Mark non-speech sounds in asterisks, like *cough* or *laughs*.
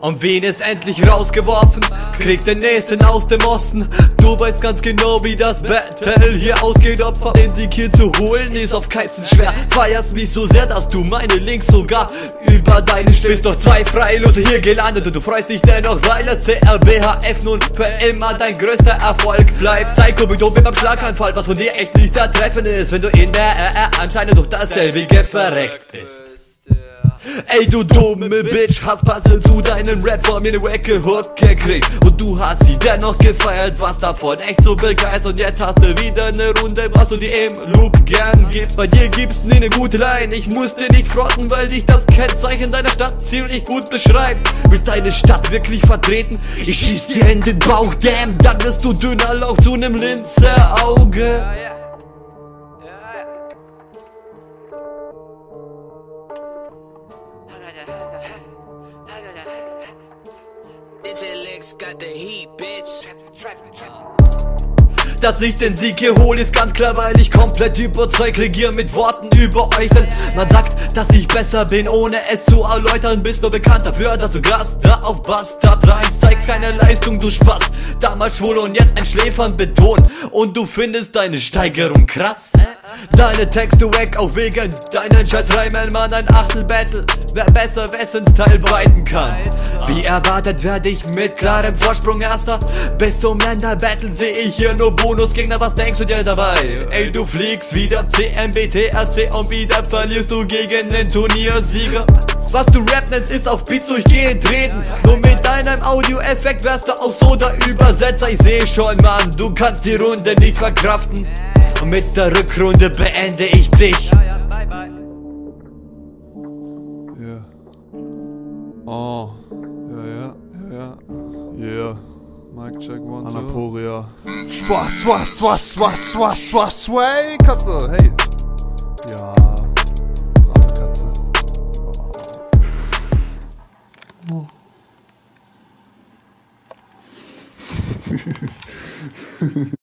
Und wen ist endlich rausgeworfen? Kriegt den nächsten aus dem Osten. Du weißt ganz genau, wie das Battle hier ausgeht, Opfer. Den Sieg hier zu holen ist auf keinen schwer. Feierst mich so sehr, dass du meine Links sogar über deine Bist doch zwei Freilose hier gelandet und du freust dich dennoch, weil das CRBHF nun für immer dein größter Erfolg bleibt. Psycho mit beim Schlaganfall, was von dir echt nicht da treffen ist, wenn du in der RR anscheinend durch dasselbe verreckt bist. Ey du dumme Bitch, hast passend zu deinem Rap von mir ne wacke Hook gekriegt. Und du hast sie dennoch gefeiert, was davon echt so begeistert. Jetzt hast du wieder ne Runde, was du dir im Loop gern gibst Bei dir gibt's nie ne gute Line, ich muss dir nicht frotten Weil dich das Kennzeichen deiner Stadt ziemlich gut beschreibt. Willst deine Stadt wirklich vertreten? Ich schieß dir in den Bauch, damn Dann wirst du dünner Lauch zu nem Linzerauge Dass ich den Sieg hier hol, ist ganz klar, weil ich komplett überzeugt regier mit Worten über euch. Denn man sagt, dass ich besser bin, ohne es zu erläutern. Bist nur bekannt dafür, dass du Gras da auf Bastard rein zeigst keine Leistung, du Spaß. Damals schwul und jetzt ein Schläfern betont. Und du findest deine Steigerung krass. Deine Texte wack auch wegen deinen scheiß Reimen, Mann, ein Achtel-Battle. Wer besser wessens Teil breiten kann. Wie erwartet werde ich mit klarem Vorsprung Erster. Bis zum Länder-Battle sehe ich hier nur Bonusgegner, was denkst du dir dabei? Ey, du fliegst wieder CMBTRC und wieder verlierst du gegen den Turniersieger. Was du Rap nennst, ist auf Beats durchgehend reden. Nur mit deinem Audio-Effekt wärst du auf Soda Übersetzer. Ich seh schon, Mann, du kannst die Runde nicht verkraften. Und mit der Rückrunde beende ich dich. Ja. Oh. Ja, ja, ja, ja. Yeah. Mic check one, Anaporia. Swa, swa, swa, swa, swa, swa, sway, Katze. Hey. Ja. Brave Katze. Oh. *laughs*